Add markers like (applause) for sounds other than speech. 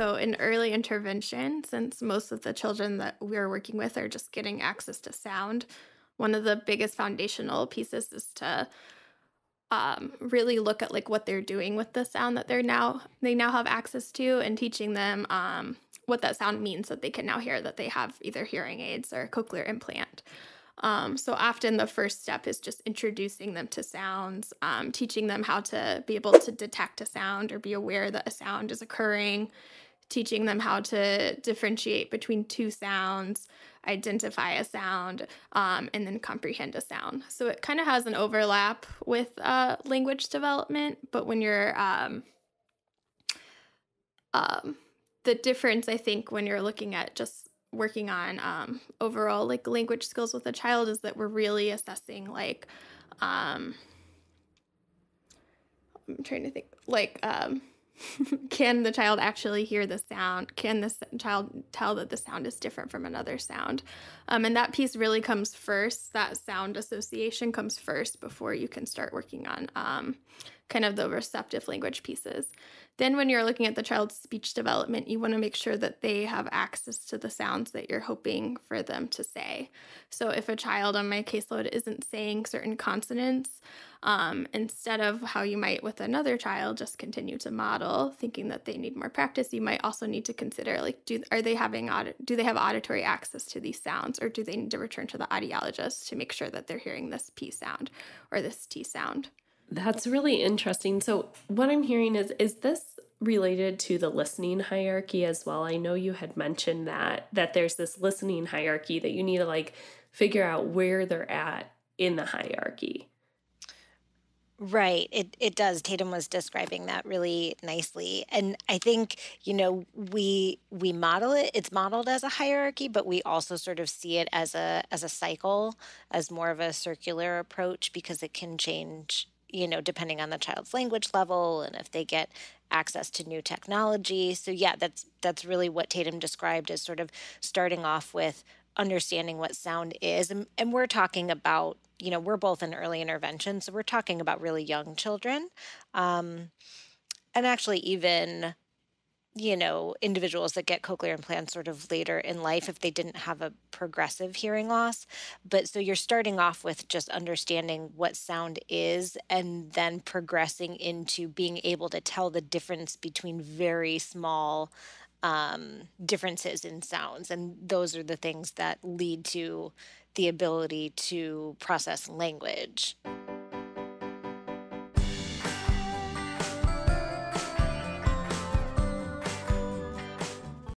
So, in early intervention, since most of the children that we're working with are just getting access to sound, one of the biggest foundational pieces is to um, really look at like what they're doing with the sound that they're now they now have access to and teaching them um, what that sound means that they can now hear that they have either hearing aids or a cochlear implant. Um, so often the first step is just introducing them to sounds um, teaching them how to be able to detect a sound or be aware that a sound is occurring teaching them how to differentiate between two sounds identify a sound, um, and then comprehend a sound. So it kind of has an overlap with uh, language development, but when you're um, um, the difference, I think, when you're looking at just working on um, overall like language skills with a child is that we're really assessing like um, I'm trying to think like um, (laughs) can the child actually hear the sound? Can the child tell that the sound is different from another sound? Um, and that piece really comes first. That sound association comes first before you can start working on um, kind of the receptive language pieces. Then, when you're looking at the child's speech development, you want to make sure that they have access to the sounds that you're hoping for them to say. So, if a child on my caseload isn't saying certain consonants, um, instead of how you might with another child just continue to model, thinking that they need more practice, you might also need to consider like, do are they having do they have auditory access to these sounds, or do they need to return to the audiologist to make sure that they're hearing this P sound or this T sound? That's really interesting. So, what I'm hearing is is this related to the listening hierarchy as well? I know you had mentioned that that there's this listening hierarchy that you need to like figure out where they're at in the hierarchy. Right. It it does. Tatum was describing that really nicely. And I think, you know, we we model it, it's modeled as a hierarchy, but we also sort of see it as a as a cycle, as more of a circular approach because it can change you know, depending on the child's language level and if they get access to new technology. So yeah, that's that's really what Tatum described as sort of starting off with understanding what sound is. And, and we're talking about, you know, we're both in early intervention, so we're talking about really young children. Um, and actually even you know, individuals that get cochlear implants sort of later in life if they didn't have a progressive hearing loss. But so you're starting off with just understanding what sound is and then progressing into being able to tell the difference between very small um, differences in sounds. And those are the things that lead to the ability to process language.